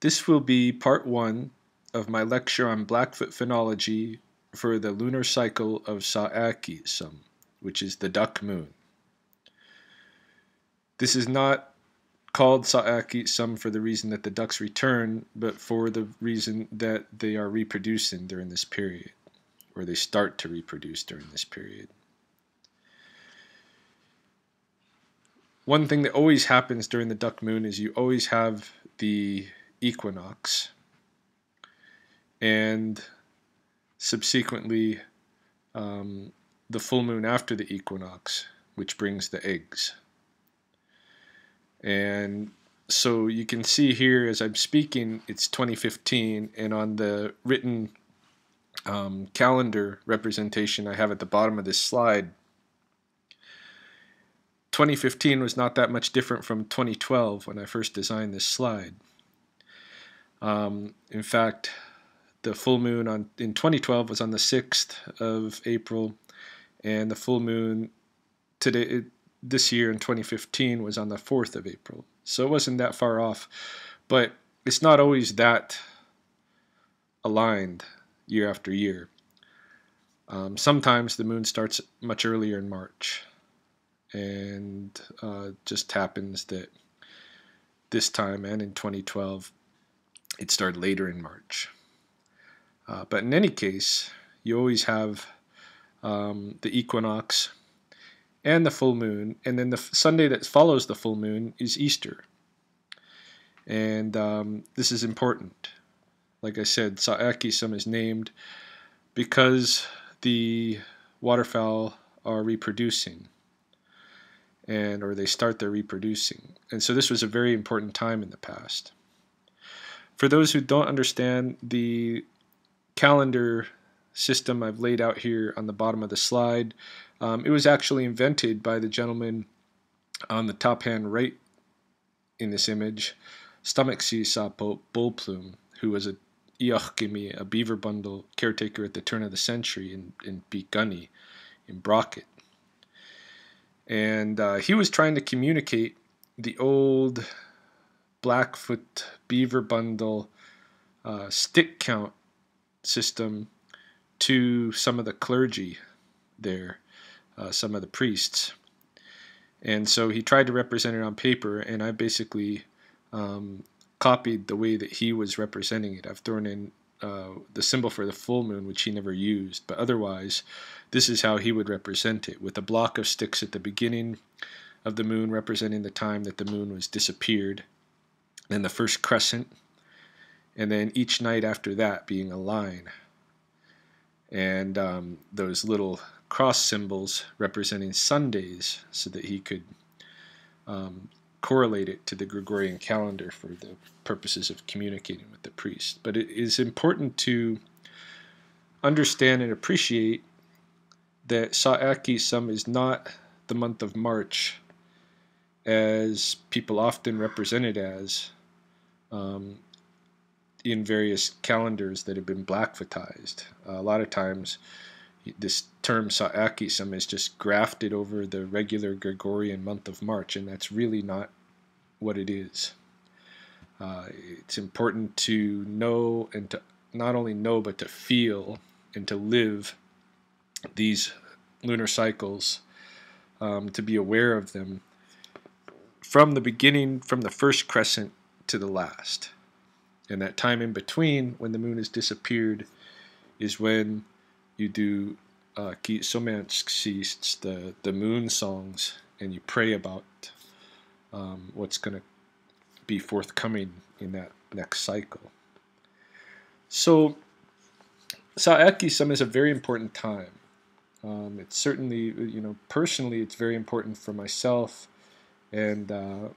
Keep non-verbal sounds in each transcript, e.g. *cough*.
This will be part one of my lecture on Blackfoot phenology for the lunar cycle of Sa'aiki'somm, which is the duck moon. This is not called Sa'aiki'somm for the reason that the ducks return, but for the reason that they are reproducing during this period, or they start to reproduce during this period. One thing that always happens during the duck moon is you always have the equinox and subsequently um, the full moon after the equinox, which brings the eggs. And so you can see here as I'm speaking, it's 2015, and on the written um, calendar representation I have at the bottom of this slide, 2015 was not that much different from 2012 when I first designed this slide. Um, in fact, the full moon on in 2012 was on the 6th of April, and the full moon today this year in 2015 was on the 4th of April. So it wasn't that far off, but it's not always that aligned year after year. Um, sometimes the moon starts much earlier in March, and uh, just happens that this time and in 2012 it started later in March. Uh, but in any case, you always have um, the equinox and the full moon, and then the Sunday that follows the full moon is Easter. And um, this is important. Like I said, Sa'aiki'somm is named because the waterfowl are reproducing and or they start their reproducing. And so this was a very important time in the past. For those who don't understand the calendar system I've laid out here on the bottom of the slide, um, it was actually invented by the gentleman on the top hand right in this image, Stomach Sea Sapo Bullplume, who was a Eochgimi, a beaver bundle caretaker at the turn of the century in, in in Brockett. And uh, he was trying to communicate the old Blackfoot Beaver Bundle uh, stick count system to some of the clergy there, uh, some of the priests. And so he tried to represent it on paper, and I basically um, copied the way that he was representing it. I've thrown in uh, the symbol for the full moon, which he never used, but otherwise, this is how he would represent it with a block of sticks at the beginning of the moon representing the time that the moon was disappeared then the first crescent, and then each night after that being a line. And um, those little cross symbols representing Sundays so that he could um, correlate it to the Gregorian calendar for the purposes of communicating with the priest. But it is important to understand and appreciate that Sa'aiki'somm is not the month of March as people often represent it as um, in various calendars that have been blackfootized. Uh, a lot of times, this term Sa'aiki'somm is just grafted over the regular Gregorian month of March, and that's really not what it is. Uh, it's important to know and to not only know but to feel and to live these lunar cycles, um, to be aware of them from the beginning, from the first crescent to the last. And that time in between, when the moon has disappeared, is when you do uh, the, the moon songs, and you pray about um, what's going to be forthcoming in that next cycle. So, Sa'aiki'somm is a very important time. Um, it's certainly, you know, personally, it's very important for myself and uh,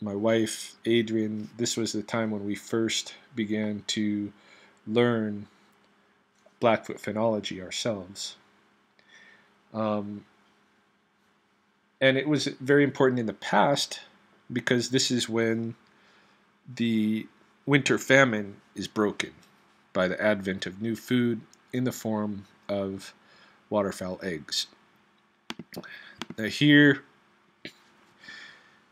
my wife, Adrian, this was the time when we first began to learn Blackfoot phenology ourselves. Um, and it was very important in the past because this is when the winter famine is broken by the advent of new food in the form of waterfowl eggs. Now, here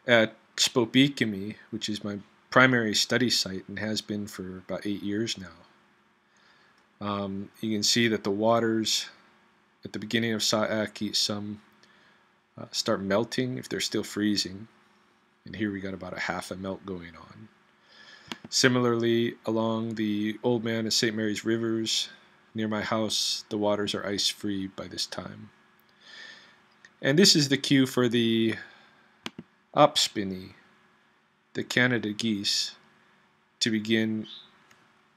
at Spopikimi, which is my primary study site and has been for about eight years now. Um, you can see that the waters at the beginning of Sa'aiki'somm uh, start melting if they're still freezing. And here we got about a half a melt going on. Similarly, along the Old Man and St. Mary's rivers near my house, the waters are ice free by this time. And this is the cue for the Opspini, the Canada geese, to begin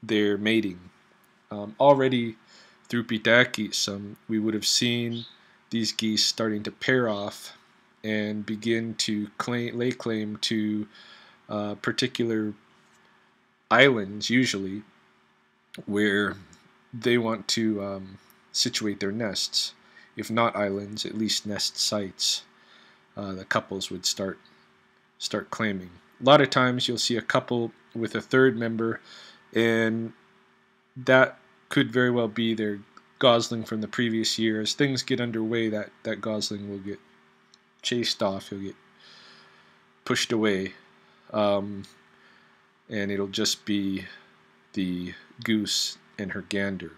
their mating. Um, already through Pitaki, some we would have seen these geese starting to pair off and begin to claim, lay claim to uh, particular islands, usually, where they want to um, situate their nests. If not islands, at least nest sites. Uh, the couples would start start claiming. A lot of times you'll see a couple with a third member, and that could very well be their gosling from the previous year. As things get underway, that, that gosling will get chased off. He'll get pushed away. Um, and it'll just be the goose and her gander.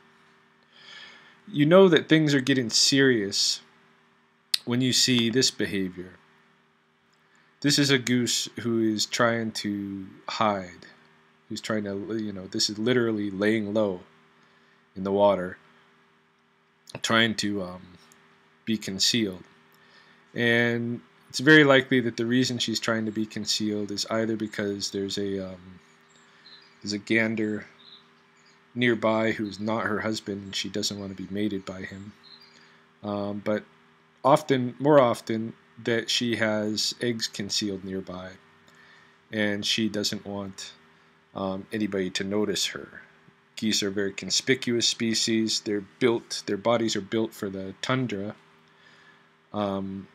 You know that things are getting serious when you see this behavior. This is a goose who is trying to hide. Who's trying to, you know, this is literally laying low in the water, trying to um, be concealed. And it's very likely that the reason she's trying to be concealed is either because there's a um, there's a gander nearby who's not her husband and she doesn't want to be mated by him. Um, but often, more often, that she has eggs concealed nearby and she doesn't want um, anybody to notice her. Geese are very conspicuous species. They're built, their bodies are built for the tundra. Um,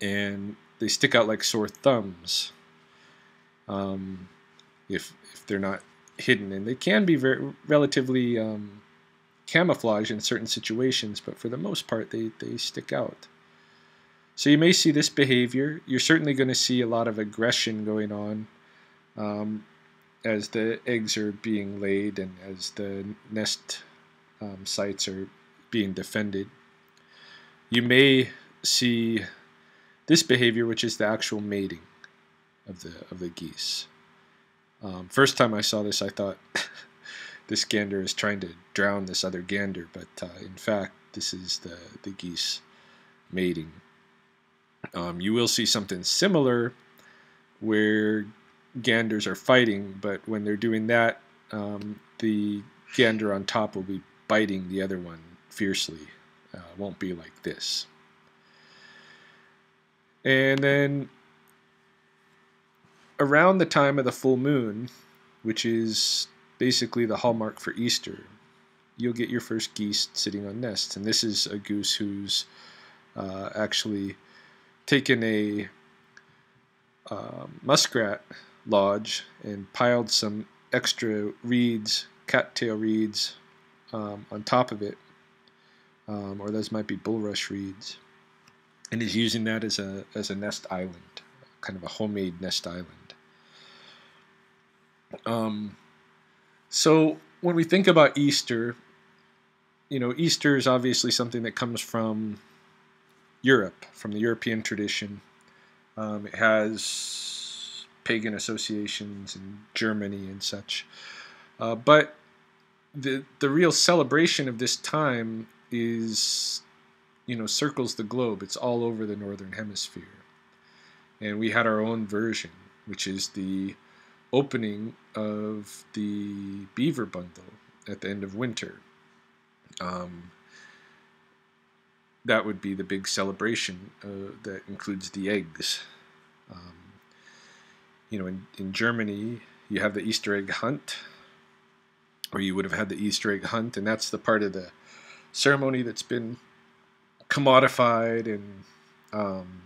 and they stick out like sore thumbs um, if, if they're not hidden. And they can be very relatively um, camouflaged in certain situations, but for the most part, they, they stick out. So you may see this behavior. You're certainly going to see a lot of aggression going on um, as the eggs are being laid and as the nest um, sites are being defended. You may see this behavior, which is the actual mating of the of the geese. Um, first time I saw this, I thought *laughs* this gander is trying to drown this other gander, but uh, in fact, this is the the geese mating. Um, you will see something similar where ganders are fighting, but when they're doing that, um, the gander on top will be biting the other one fiercely. Uh, won't be like this. And then around the time of the full moon, which is basically the hallmark for Easter, you'll get your first geese sitting on nests. And this is a goose who's uh, actually taken a uh, muskrat lodge and piled some extra reeds, cattail reeds, um, on top of it, um, or those might be bulrush reeds, and is using that as a as a nest island, kind of a homemade nest island. Um, so when we think about Easter, you know, Easter is obviously something that comes from Europe, from the European tradition. Um, it has pagan associations in Germany and such. Uh, but the the real celebration of this time is, you know, circles the globe. It's all over the northern hemisphere, and we had our own version, which is the opening of the beaver bundle at the end of winter. Um, that would be the big celebration uh, that includes the eggs. Um, you know, in, in Germany, you have the Easter egg hunt, or you would have had the Easter egg hunt, and that's the part of the ceremony that's been commodified and um,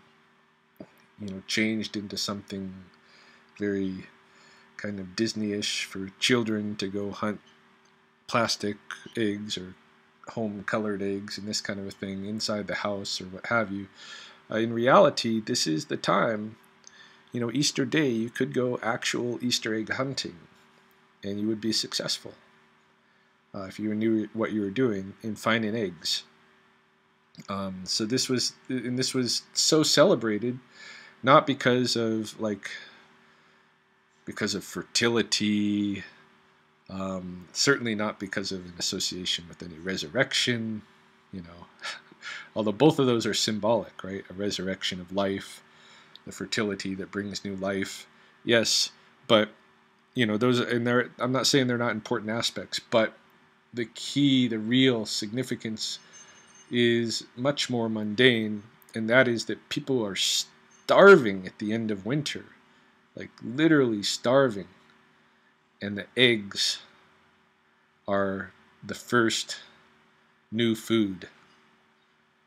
you know changed into something very kind of Disney-ish for children to go hunt plastic eggs or home colored eggs and this kind of a thing inside the house or what have you. Uh, in reality, this is the time you know, Easter Day, you could go actual Easter egg hunting and you would be successful uh, if you knew what you were doing in finding eggs. Um, so this was, and this was so celebrated, not because of like, because of fertility, um, certainly not because of an association with any resurrection, you know, *laughs* although both of those are symbolic, right? A resurrection of life, the fertility that brings new life. Yes, but you know those and they're I'm not saying they're not important aspects, but the key, the real significance is much more mundane, and that is that people are starving at the end of winter, like literally starving, and the eggs are the first new food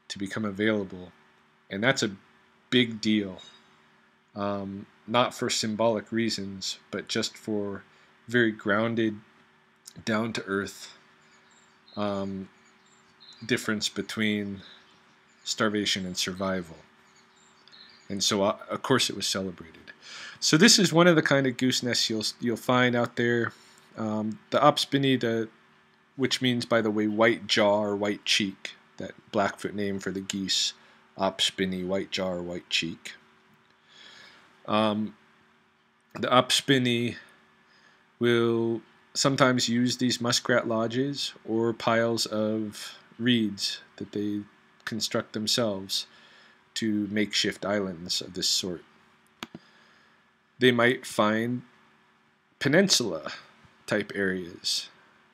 to become available, and that's a big deal. Um, not for symbolic reasons, but just for very grounded, down to earth um, difference between starvation and survival. And so, uh, of course, it was celebrated. So this is one of the kind of goose nests you'll you'll find out there. Um, the opspini, the which means, by the way, white jaw or white cheek, that Blackfoot name for the geese, opspini, white jaw or white cheek. Um, the opspini will sometimes use these muskrat lodges or piles of reeds that they construct themselves to makeshift islands of this sort. They might find peninsula type areas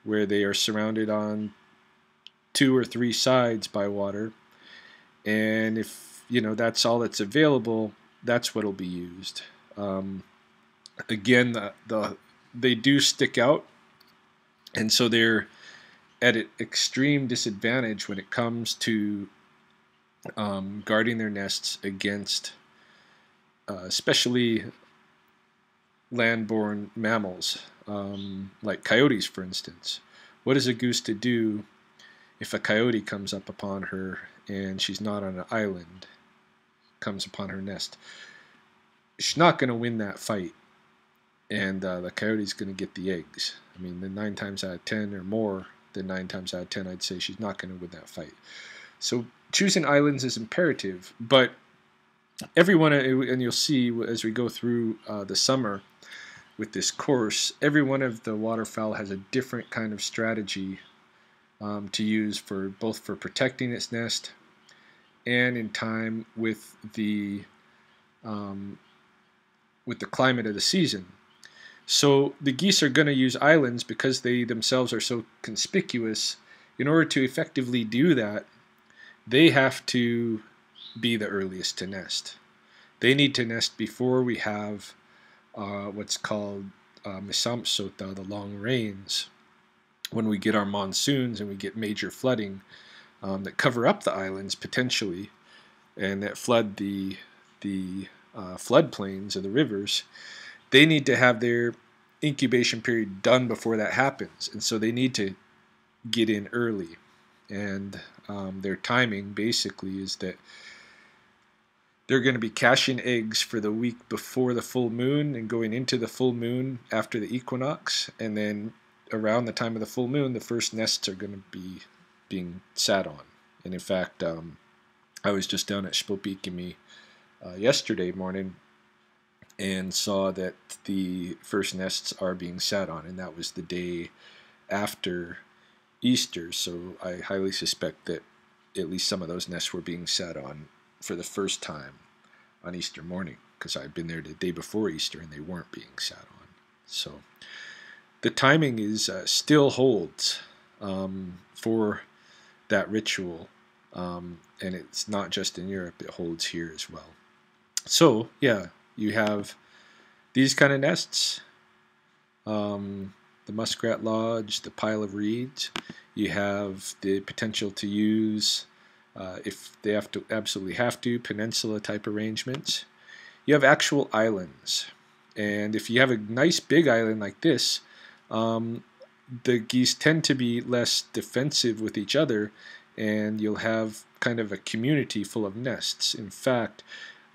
where they are surrounded on two or three sides by water. And if you know that's all that's available that's what'll be used. Um, again the, the they do stick out, and so they're at an extreme disadvantage when it comes to um, guarding their nests against, uh, especially landborne mammals um, like coyotes, for instance. What is a goose to do if a coyote comes up upon her and she's not on an island, comes upon her nest? She's not going to win that fight and uh, the coyote's going to get the eggs. I mean, the nine times out of ten or more than nine times out of ten, I'd say she's not going to win that fight. So choosing islands is imperative, but everyone, and you'll see as we go through uh, the summer with this course, every one of the waterfowl has a different kind of strategy um, to use for both for protecting its nest and in time with the um, with the climate of the season. So the geese are going to use islands because they themselves are so conspicuous. In order to effectively do that, they have to be the earliest to nest. They need to nest before we have uh, what's called uh, Misampsota, the long rains. When we get our monsoons and we get major flooding um, that cover up the islands potentially, and that flood the the uh, floodplains of the rivers, they need to have their incubation period done before that happens. And so they need to get in early. And um, their timing basically is that they're going to be caching eggs for the week before the full moon and going into the full moon after the equinox. And then around the time of the full moon, the first nests are going to be being sat on. And in fact, um, I was just down at Spopikimi uh, yesterday morning and saw that the first nests are being sat on, and that was the day after Easter. So I highly suspect that at least some of those nests were being sat on for the first time on Easter morning, because I'd been there the day before Easter and they weren't being sat on. So the timing is uh, still holds um, for that ritual, um, and it's not just in Europe; it holds here as well. So yeah, you have these kind of nests, um, the muskrat lodge, the pile of reeds. You have the potential to use, uh, if they have to absolutely have to, peninsula type arrangements. You have actual islands, and if you have a nice big island like this, um, the geese tend to be less defensive with each other, and you'll have kind of a community full of nests. In fact,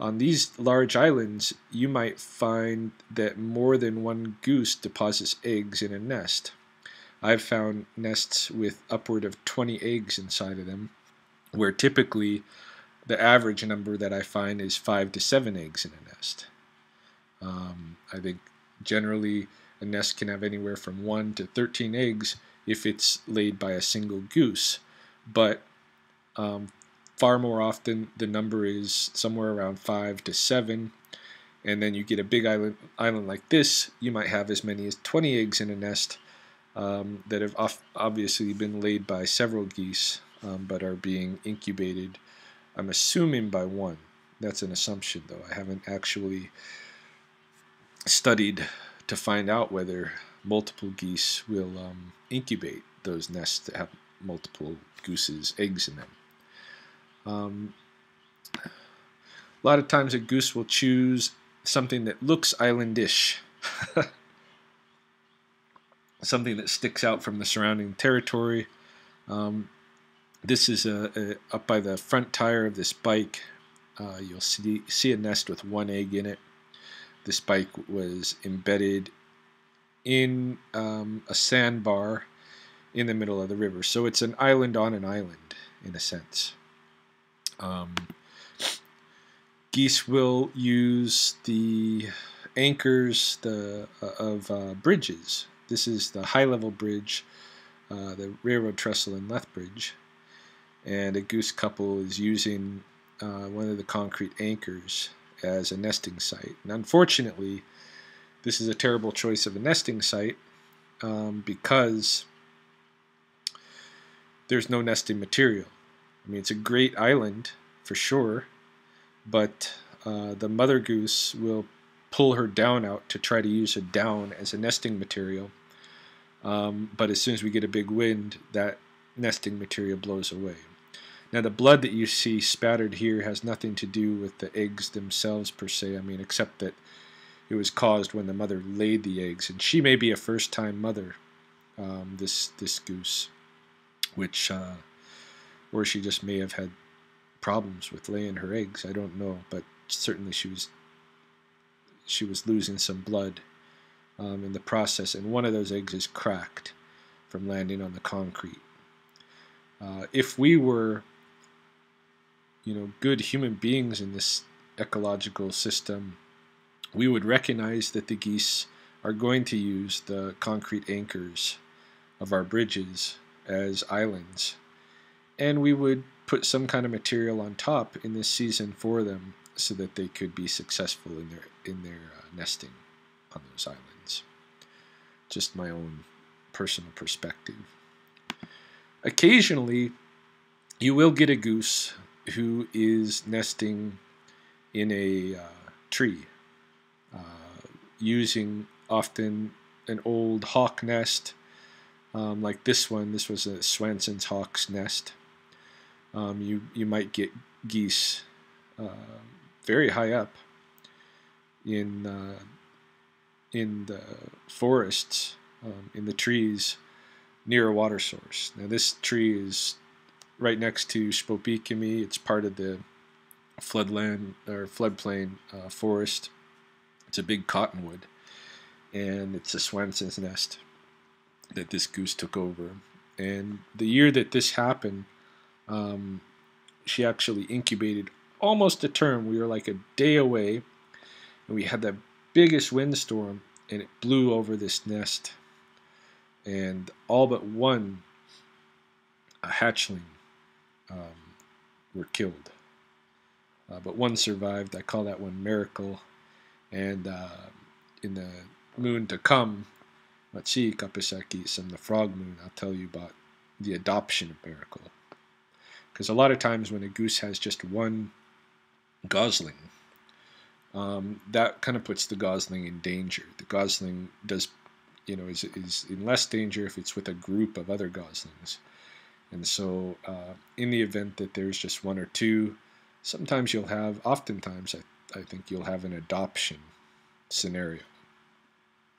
On these large islands, you might find that more than one goose deposits eggs in a nest. I've found nests with upward of 20 eggs inside of them, where typically the average number that I find is five to seven eggs in a nest. Um, I think generally a nest can have anywhere from 1 to 13 eggs if it's laid by a single goose, but um, far more often the number is somewhere around 5 to 7 and then you get a big island island like this you might have as many as 20 eggs in a nest um, that have obviously been laid by several geese um, but are being incubated I'm assuming by one that's an assumption though I haven't actually studied to find out whether multiple geese will um, incubate those nests that have multiple gooses eggs in them um, a lot of times a goose will choose something that looks islandish. *laughs* something that sticks out from the surrounding territory. Um, this is a, a, up by the front tire of this bike. Uh, you'll see, see a nest with one egg in it. This bike was embedded in um, a sandbar in the middle of the river. So it's an island on an island, in a sense. Um, geese will use the anchors the uh, of uh, bridges. This is the high level bridge, uh, the railroad trestle in Lethbridge, and a goose couple is using uh, one of the concrete anchors as a nesting site. And unfortunately, this is a terrible choice of a nesting site um, because there's no nesting material. I mean, it's a great island for sure, but uh, the mother goose will pull her down out to try to use her down as a nesting material. Um, but as soon as we get a big wind, that nesting material blows away. Now, the blood that you see spattered here has nothing to do with the eggs themselves per se. I mean, except that it was caused when the mother laid the eggs, and she may be a first-time mother. Um, this this goose, which uh, or she just may have had problems with laying her eggs. I don't know, but certainly she was she was losing some blood um, in the process, and one of those eggs is cracked from landing on the concrete. Uh, if we were, you know, good human beings in this ecological system, we would recognize that the geese are going to use the concrete anchors of our bridges as islands and we would put some kind of material on top in this season for them so that they could be successful in their in their uh, nesting on those islands. Just my own personal perspective. Occasionally, you will get a goose who is nesting in a uh, tree, uh, using often an old hawk nest, um, like this one. This was a Swainson's hawk's nest um, you you might get geese uh, very high up in uh, in the forests, um, in the trees near a water source. Now this tree is right next to Spopikimi. It's part of the floodland or floodplain uh, forest. It's a big cottonwood, and it's a Swainson's nest that this goose took over. And the year that this happened, um, she actually incubated almost a term. We were like a day away, and we had the biggest windstorm, and it blew over this nest. And all but one, a hatchling, um, were killed. Uh, but one survived. I call that one miracle. And uh, in the moon to come, Machi Kapasaki, some the frog moon, I'll tell you about the adoption of miracle. Because a lot of times when a goose has just one gosling, um, that kind of puts the gosling in danger. The gosling does, you know, is, is in less danger if it's with a group of other goslings. And so, uh, in the event that there's just one or two, sometimes you'll have, oftentimes, I, I think you'll have an adoption scenario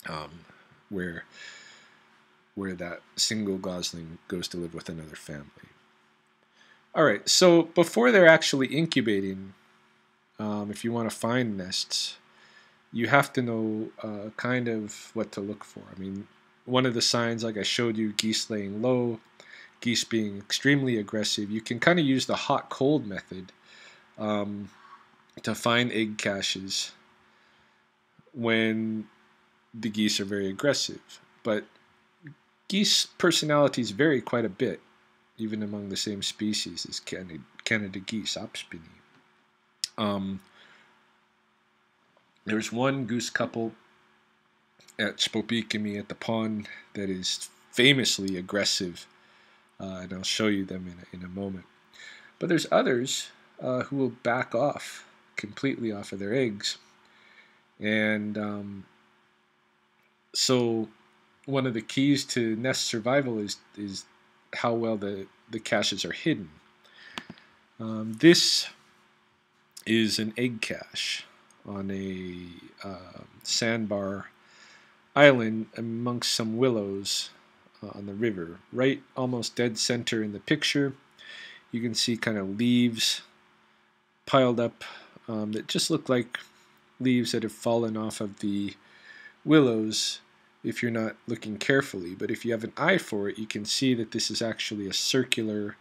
um, where where that single gosling goes to live with another family. All right, so before they're actually incubating, um, if you want to find nests, you have to know uh, kind of what to look for. I mean, one of the signs, like I showed you, geese laying low, geese being extremely aggressive, you can kind of use the hot cold method um, to find egg caches when the geese are very aggressive. But geese personalities vary quite a bit, even among the same species as Canada, Canada geese, Opspini. Um, there's one goose couple at Spopikimi at the pond that is famously aggressive, uh, and I'll show you them in a, in a moment. But there's others uh, who will back off completely off of their eggs, and um, so one of the keys to nest survival is is how well the the caches are hidden. Um, this is an egg cache on a uh, sandbar island amongst some willows on the river. Right almost dead center in the picture, you can see kind of leaves piled up um, that just look like leaves that have fallen off of the willows if you're not looking carefully. But if you have an eye for it, you can see that this is actually a circular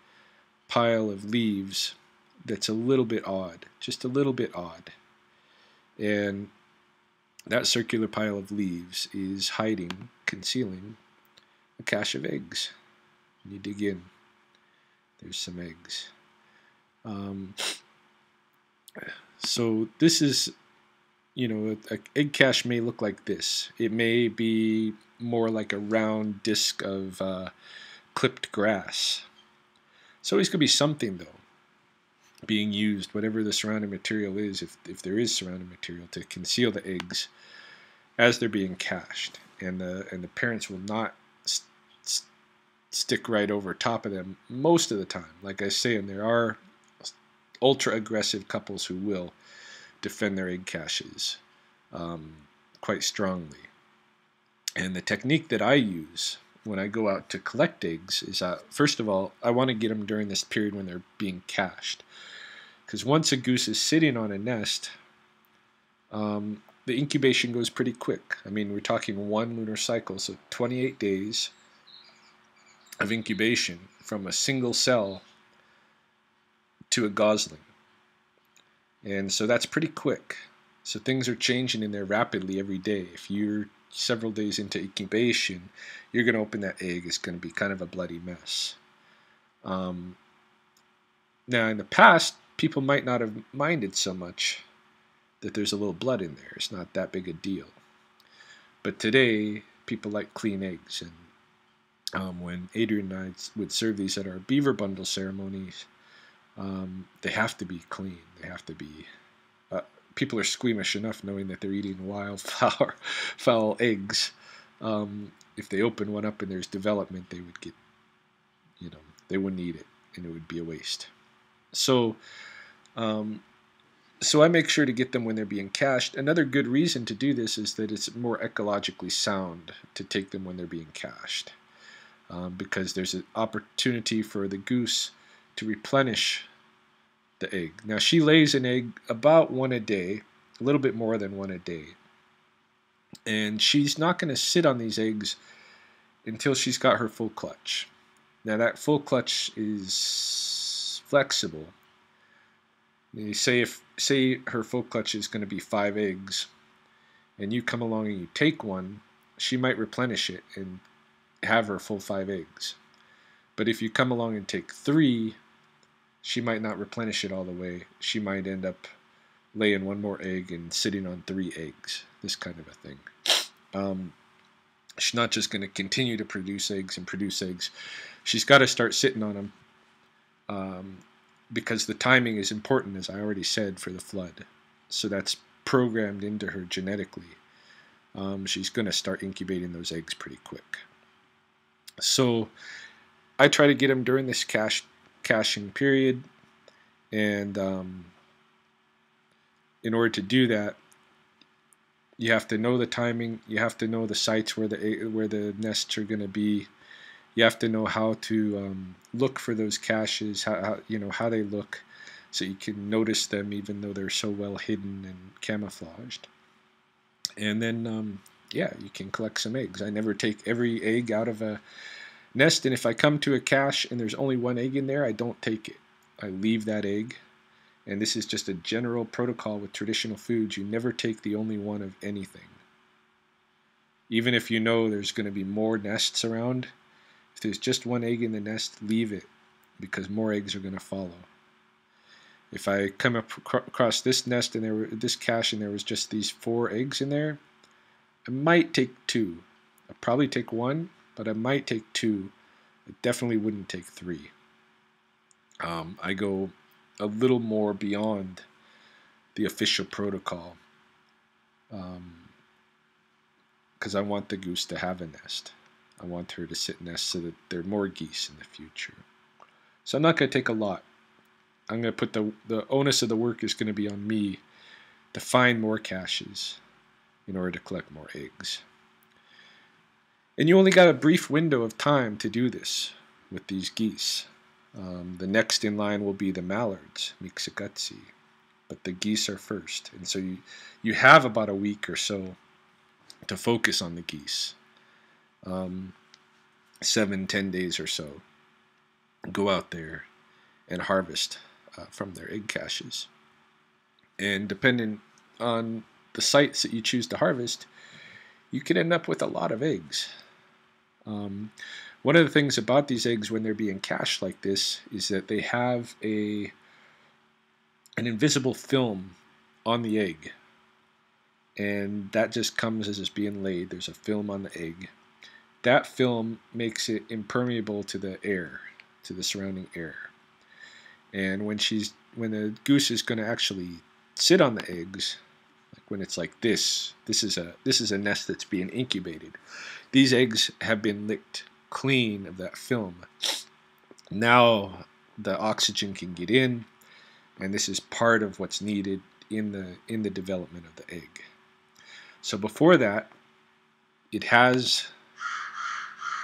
pile of leaves that's a little bit odd, just a little bit odd. And that circular pile of leaves is hiding, concealing a cache of eggs. When you dig in, there's some eggs. Um, so this is, you know, an egg cache may look like this. It may be more like a round disc of uh, clipped grass. So it's going to be something, though being used, whatever the surrounding material is, if, if there is surrounding material, to conceal the eggs as they're being cached. And the, and the parents will not stick right over top of them most of the time. Like I say, and there are ultra aggressive couples who will defend their egg caches um, quite strongly. And the technique that I use when I go out to collect eggs is that, first of all, I want to get them during this period when they're being cached. Because once a goose is sitting on a nest, um, the incubation goes pretty quick. I mean, we're talking one lunar cycle, so 28 days of incubation from a single cell to a gosling. And so that's pretty quick. So things are changing in there rapidly every day. If you're several days into incubation, you're going to open that egg. It's going to be kind of a bloody mess. Um, now, in the past, people might not have minded so much that there's a little blood in there. It's not that big a deal. But today, people like clean eggs. And um, when Adrian and I would serve these at our beaver bundle ceremonies, um, they have to be clean. They have to be. Uh, people are squeamish enough knowing that they're eating wildfowl *laughs* foul eggs. Um, if they open one up and there's development, they would get, you know, they wouldn't eat it and it would be a waste. So, um, so I make sure to get them when they're being cached. Another good reason to do this is that it's more ecologically sound to take them when they're being cached. Um, because there's an opportunity for the goose to replenish the egg. Now she lays an egg about one a day, a little bit more than one a day. And she's not going to sit on these eggs until she's got her full clutch. Now that full clutch is flexible say if say her full clutch is going to be five eggs, and you come along and you take one, she might replenish it and have her full five eggs. But if you come along and take three, she might not replenish it all the way. She might end up laying one more egg and sitting on three eggs. This kind of a thing. Um, she's not just going to continue to produce eggs and produce eggs. She's got to start sitting on them um, because the timing is important, as I already said, for the flood. So that's programmed into her genetically. Um, she's going to start incubating those eggs pretty quick. So I try to get them during this cache, caching period. And um, in order to do that, you have to know the timing. You have to know the sites where the where the nests are going to be you have to know how to um, look for those caches, how, how, you know how they look, so you can notice them even though they're so well hidden and camouflaged. And then, um, yeah, you can collect some eggs. I never take every egg out of a nest, and if I come to a cache and there's only one egg in there, I don't take it. I leave that egg. And this is just a general protocol with traditional foods. You never take the only one of anything. Even if you know there's going to be more nests around, if there's just one egg in the nest, leave it because more eggs are going to follow. If I come across this nest and there were this cache and there was just these four eggs in there, I might take two. I'd probably take one, but I might take two. I definitely wouldn't take three. Um, I go a little more beyond the official protocol because um, I want the goose to have a nest. I want her to sit nest so that there are more geese in the future. So I'm not going to take a lot. I'm going to put the, the onus of the work is going to be on me to find more caches in order to collect more eggs. And you only got a brief window of time to do this with these geese. Um, the next in line will be the mallards, Mixicutsi, but the geese are first. And so you, you have about a week or so to focus on the geese. Um, seven, ten days or so. Go out there and harvest uh, from their egg caches. And depending on the sites that you choose to harvest, you can end up with a lot of eggs. Um, one of the things about these eggs when they're being cached like this is that they have a an invisible film on the egg. And that just comes as it's being laid. There's a film on the egg. That film makes it impermeable to the air, to the surrounding air. And when she's when the goose is going to actually sit on the eggs, when it's like this, this is a this is a nest that's being incubated. These eggs have been licked clean of that film. Now the oxygen can get in, and this is part of what's needed in the in the development of the egg. So before that, it has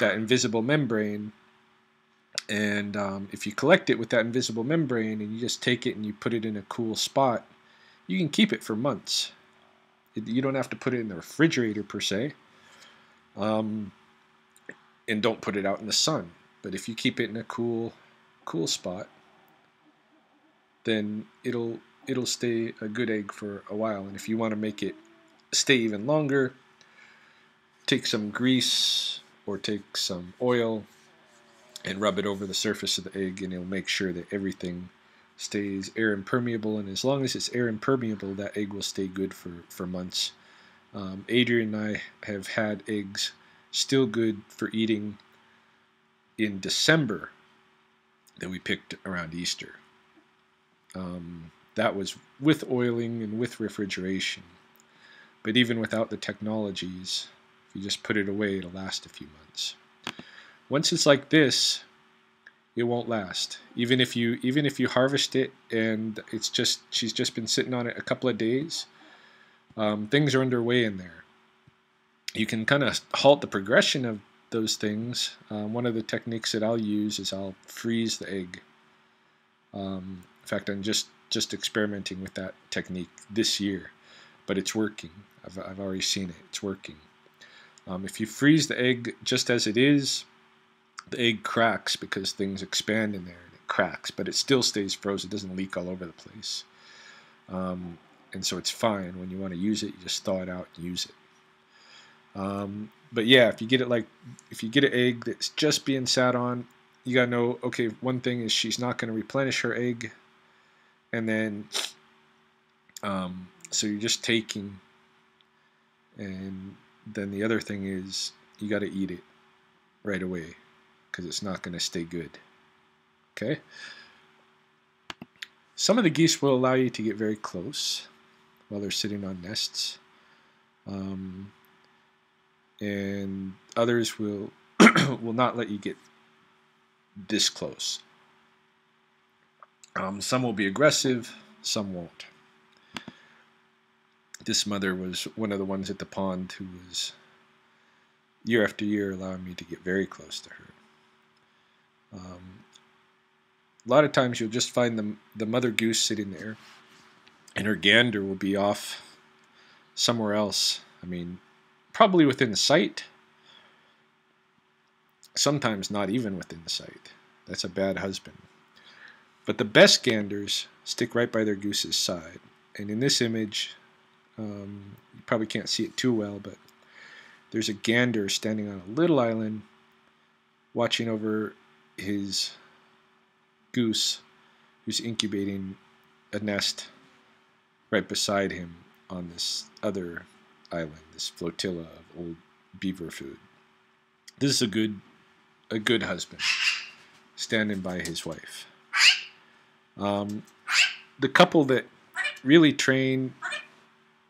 that invisible membrane and um, if you collect it with that invisible membrane and you just take it and you put it in a cool spot, you can keep it for months. You don't have to put it in the refrigerator per se. Um, and don't put it out in the sun. But if you keep it in a cool, cool spot, then it'll it'll stay a good egg for a while. And if you want to make it stay even longer, take some grease or take some oil and rub it over the surface of the egg and it'll make sure that everything stays air impermeable and as long as it's air impermeable that egg will stay good for, for months. Um, Adrian and I have had eggs still good for eating in December that we picked around Easter. Um, that was with oiling and with refrigeration. But even without the technologies, if you just put it away, it'll last a few months. Once it's like this, it won't last. Even if you even if you harvest it and it's just she's just been sitting on it a couple of days, um, things are underway in there. You can kind of halt the progression of those things. Um, one of the techniques that I'll use is I'll freeze the egg. Um, in fact, I'm just just experimenting with that technique this year, but it's working. I've, I've already seen it. It's working. Um, if you freeze the egg just as it is, the egg cracks because things expand in there and it cracks, but it still stays frozen. It doesn't leak all over the place. Um, and so it's fine. When you want to use it, you just thaw it out and use it. Um, but yeah, if you get it like, if you get an egg that's just being sat on, you gotta know, okay, one thing is she's not going to replenish her egg. And then, um, so you're just taking, and then the other thing is you got to eat it right away because it's not going to stay good. Okay? Some of the geese will allow you to get very close while they're sitting on nests. Um, and others will *clears throat* will not let you get this close. Um, some will be aggressive, some won't. This mother was one of the ones at the pond who was year after year allowing me to get very close to her. Um, a lot of times you'll just find the, the mother goose sitting there, and her gander will be off somewhere else. I mean, probably within sight. Sometimes not even within sight. That's a bad husband. But the best ganders stick right by their goose's side. And in this image, um, you probably can't see it too well, but there's a gander standing on a little island watching over his goose who's incubating a nest right beside him on this other island, this flotilla of old beaver food. This is a good a good husband standing by his wife. Um, the couple that really trained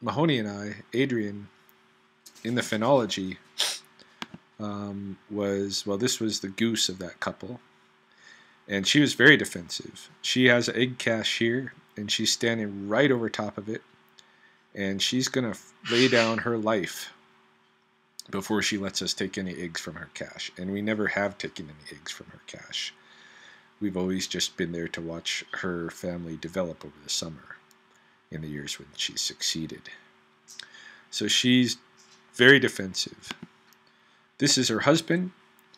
Mahoney and I, Adrian, in the phenology um, was well, this was the goose of that couple, and she was very defensive. She has an egg cache here, and she's standing right over top of it, and she's gonna lay *laughs* down her life before she lets us take any eggs from her cache, and we never have taken any eggs from her cache. We've always just been there to watch her family develop over the summer in the years when she succeeded. So she's very defensive. This is her husband.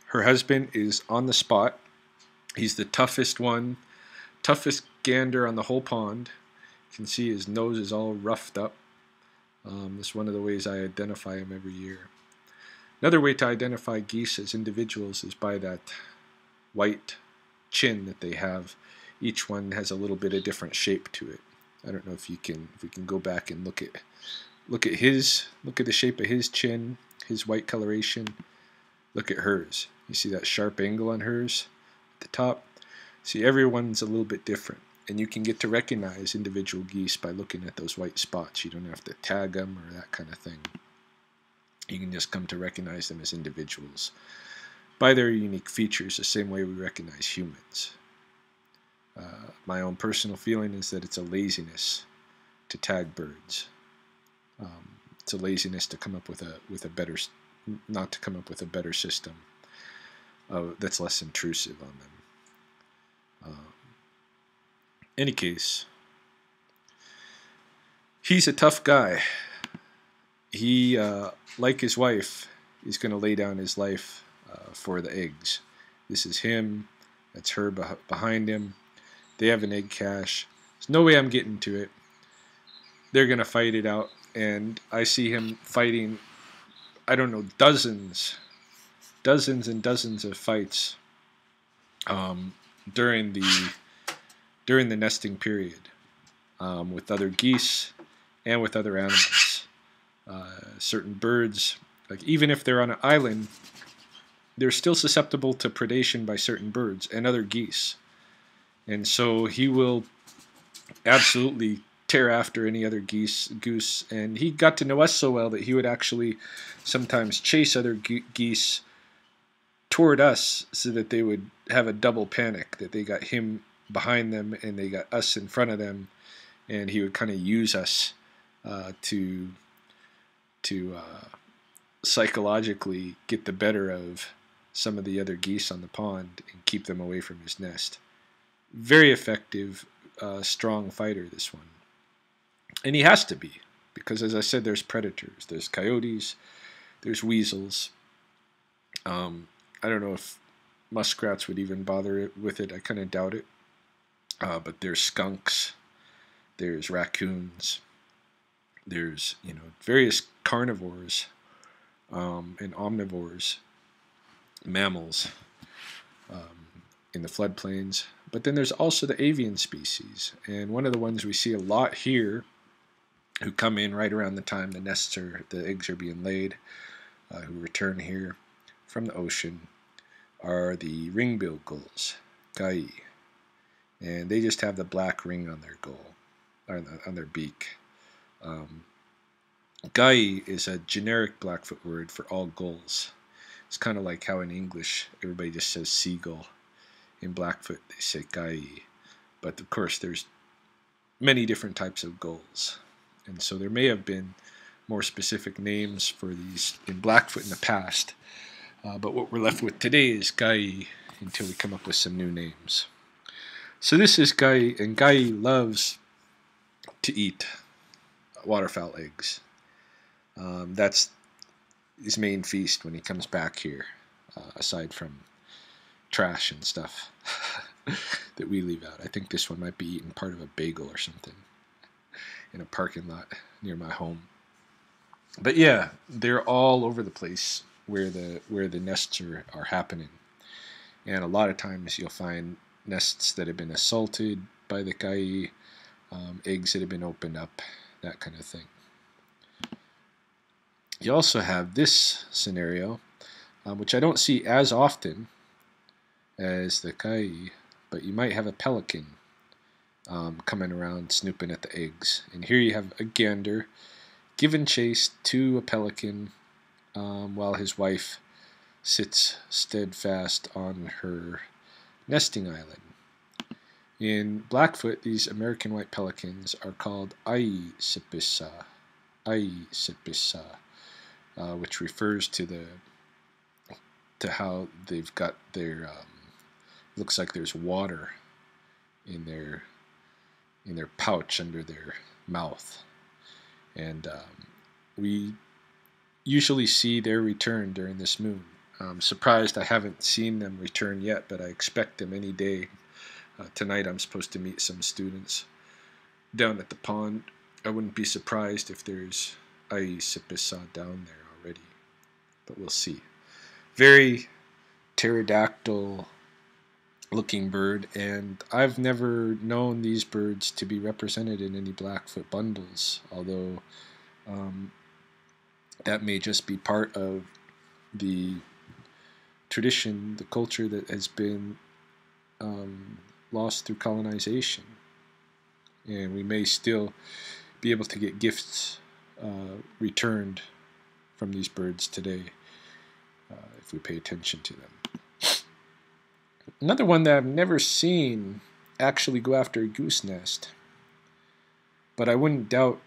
Her husband is on the spot. He's the toughest one, toughest gander on the whole pond. You can see his nose is all roughed up. Um, that's one of the ways I identify him every year. Another way to identify geese as individuals is by that white chin that they have. Each one has a little bit of different shape to it. I don't know if you can if we can go back and look at look at his look at the shape of his chin, his white coloration. Look at hers. You see that sharp angle on hers at the top? See everyone's a little bit different and you can get to recognize individual geese by looking at those white spots. You don't have to tag them or that kind of thing. You can just come to recognize them as individuals by their unique features, the same way we recognize humans. Uh, my own personal feeling is that it's a laziness to tag birds. Um, it's a laziness to come up with a with a better, not to come up with a better system uh, that's less intrusive on them. Um, any case, he's a tough guy. He, uh, like his wife, is going to lay down his life uh, for the eggs. This is him. That's her beh behind him. They have an egg cache. There's no way I'm getting to it. They're going to fight it out. And I see him fighting, I don't know, dozens, dozens and dozens of fights um, during the during the nesting period um, with other geese and with other animals. Uh, certain birds, like even if they're on an island, they're still susceptible to predation by certain birds and other geese. And so he will absolutely tear after any other geese goose and he got to know us so well that he would actually sometimes chase other ge geese toward us so that they would have a double panic that they got him behind them and they got us in front of them and he would kind of use us uh, to to uh, psychologically get the better of some of the other geese on the pond and keep them away from his nest. Very effective, uh, strong fighter, this one. And he has to be, because as I said, there's predators. There's coyotes, there's weasels. Um, I don't know if muskrats would even bother it, with it. I kind of doubt it. Uh, but there's skunks, there's raccoons, there's you know various carnivores um, and omnivores, mammals um, in the floodplains. But then there's also the avian species, and one of the ones we see a lot here, who come in right around the time the nests are, the eggs are being laid, uh, who return here from the ocean, are the ring-billed gulls, gai and they just have the black ring on their gull, on their beak. Um, gai is a generic Blackfoot word for all gulls. It's kind of like how in English everybody just says seagull. In Blackfoot they say gai, but of course there's many different types of gulls, and so there may have been more specific names for these in Blackfoot in the past. Uh, but what we're left with today is gai until we come up with some new names. So this is Gai, and Gai loves to eat waterfowl eggs. Um, that's his main feast when he comes back here, uh, aside from trash and stuff *laughs* that we leave out. I think this one might be eating part of a bagel or something in a parking lot near my home. But yeah, they're all over the place where the where the nests are, are happening. And a lot of times you'll find nests that have been assaulted by the guy, um, eggs that have been opened up, that kind of thing. You also have this scenario, um, which I don't see as often as the kai, but you might have a pelican um, coming around snooping at the eggs. And here you have a gander giving chase to a pelican um, while his wife sits steadfast on her nesting island. In Blackfoot, these American white pelicans are called Aisipissa, Aisipissa, uh, which refers to the to how they've got their um, looks like there's water in their in their pouch under their mouth, and um, we usually see their return during this moon. I'm surprised I haven't seen them return yet, but I expect them any day. Uh, tonight I'm supposed to meet some students down at the pond. I wouldn't be surprised if there's Aisipissa down there already, but we'll see. Very pterodactyl looking bird, and I've never known these birds to be represented in any Blackfoot bundles, although um, that may just be part of the tradition, the culture that has been um, lost through colonization. And we may still be able to get gifts uh, returned from these birds today uh, if we pay attention to them. Another one that I've never seen actually go after a goose nest, but I wouldn't doubt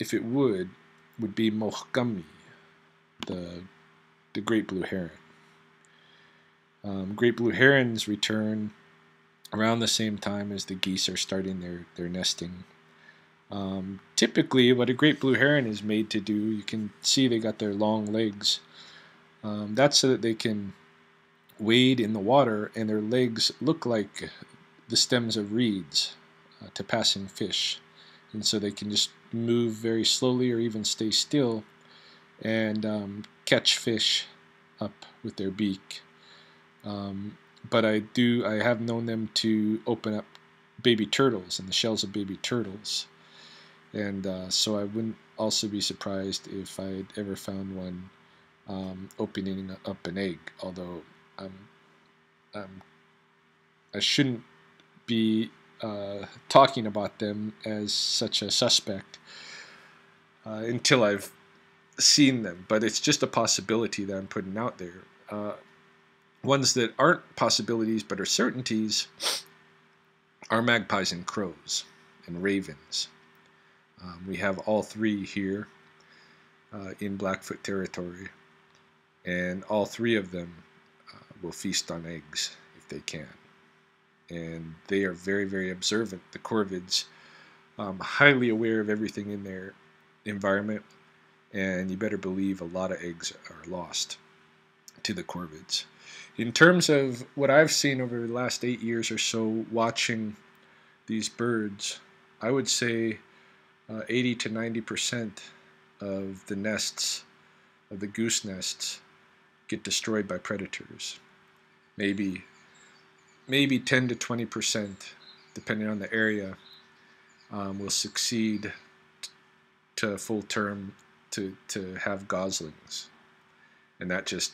if it would, would be Mohgami, the, the great blue heron. Um, great blue herons return around the same time as the geese are starting their, their nesting. Um, typically, what a great blue heron is made to do, you can see they got their long legs. Um, that's so that they can wade in the water and their legs look like the stems of reeds uh, to passing fish. And so they can just move very slowly or even stay still and um, catch fish up with their beak. Um, but I do, I have known them to open up baby turtles and the shells of baby turtles. And uh, so I wouldn't also be surprised if I had ever found one um, opening up an egg, although I'm, I'm, I shouldn't be uh, talking about them as such a suspect uh, until I've seen them. But it's just a possibility that I'm putting out there. Uh, ones that aren't possibilities but are certainties are magpies and crows and ravens. Um, we have all three here uh, in Blackfoot territory, and all three of them will feast on eggs if they can. And they are very, very observant. The corvids, um, highly aware of everything in their environment, and you better believe a lot of eggs are lost to the corvids. In terms of what I've seen over the last eight years or so watching these birds, I would say uh, 80 to 90 percent of the nests, of the goose nests, get destroyed by predators maybe maybe 10 to 20 percent, depending on the area, um, will succeed to full term to to have goslings, and that just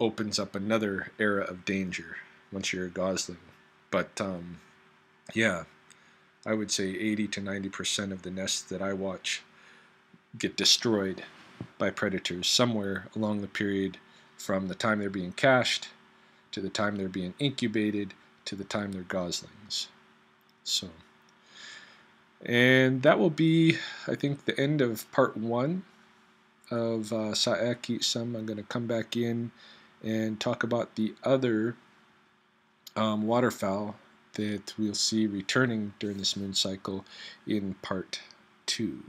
opens up another era of danger once you're a gosling. But um, yeah, I would say 80 to 90 percent of the nests that I watch get destroyed by predators somewhere along the period from the time they're being cached to the time they're being incubated to the time they're goslings. So, and that will be, I think, the end of part one of uh, Sa'aiki'somm. I'm going to come back in and talk about the other um, waterfowl that we'll see returning during this moon cycle in part two.